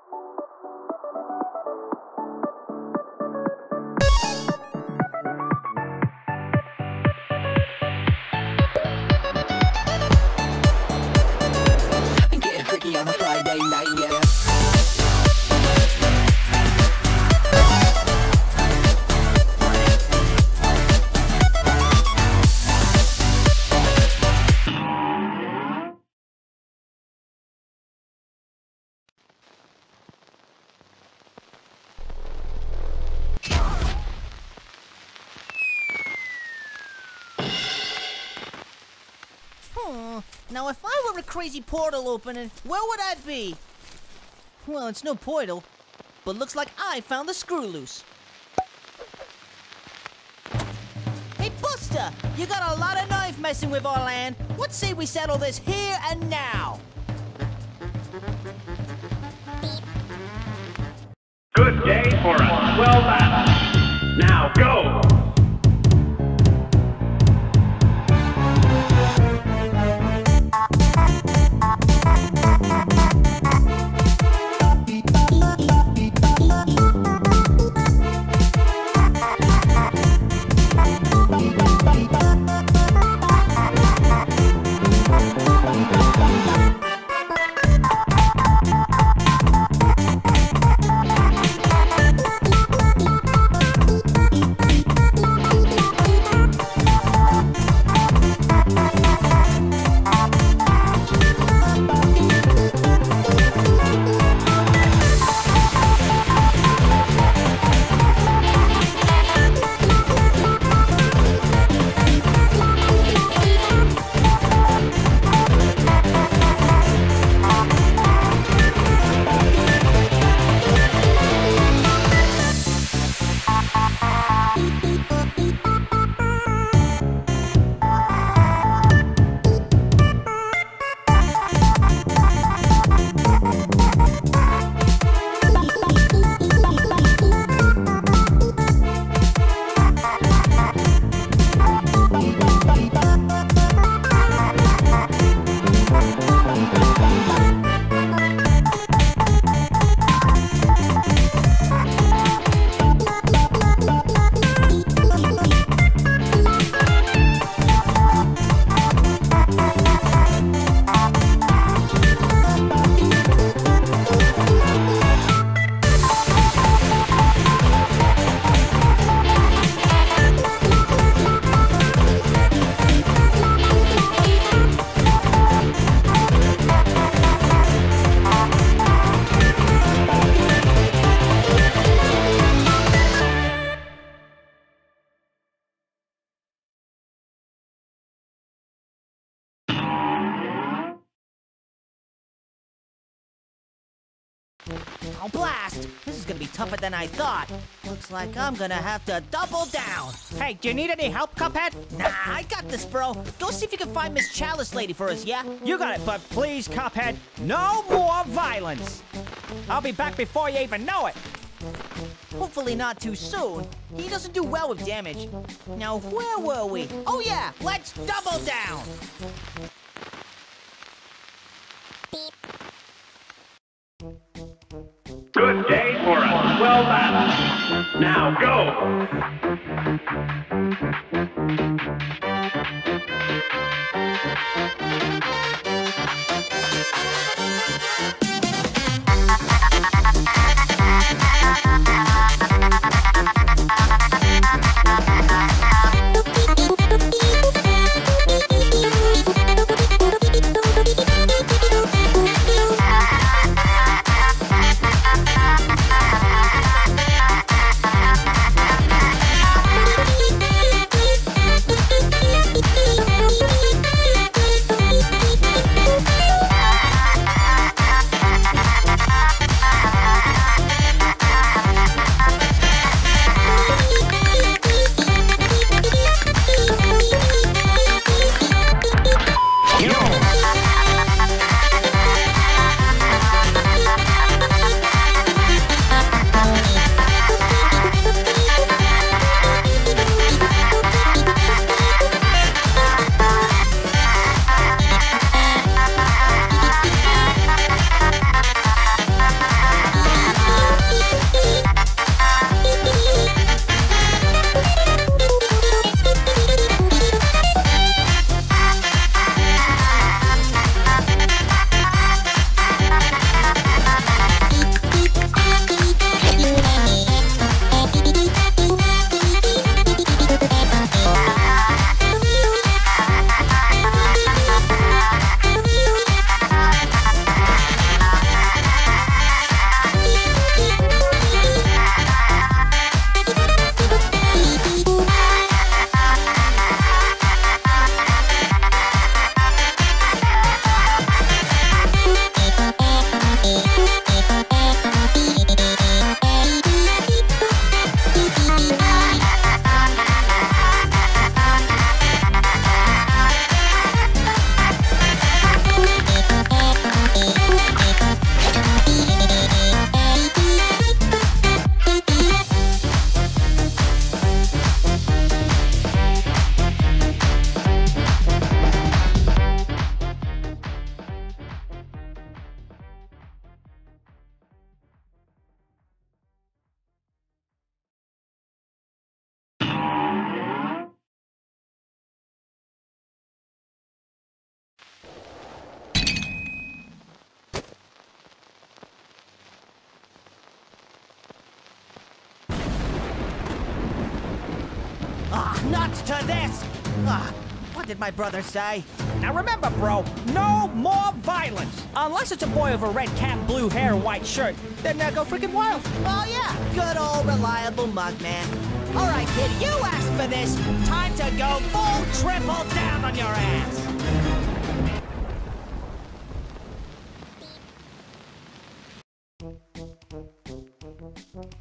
Thank you. Now, if I were a crazy portal opening, where would I be? Well, it's no portal, but looks like I found the screw loose. Hey, Buster! You got a lot of knife messing with our land. What say we settle this here and now? Good day for a swell battle. This is gonna be tougher than I thought. Looks like I'm gonna have to double down. Hey, do you need any help, Cuphead? Nah, I got this, bro. Go see if you can find Miss Chalice Lady for us, yeah? You got it, but please, Cuphead, no more violence. I'll be back before you even know it. Hopefully not too soon. He doesn't do well with damage. Now, where were we? Oh yeah, let's double down! Now go! Nuts to this! Ah, what did my brother say? Now remember, bro, no more violence. Unless it's a boy with a red cap, blue hair, white shirt. Then uh, go freaking wild. Oh yeah, good old reliable Mugman. All right, kid, you asked for this. Time to go full triple down on your ass.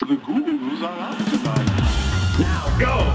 The Gurus are out tonight. Now go!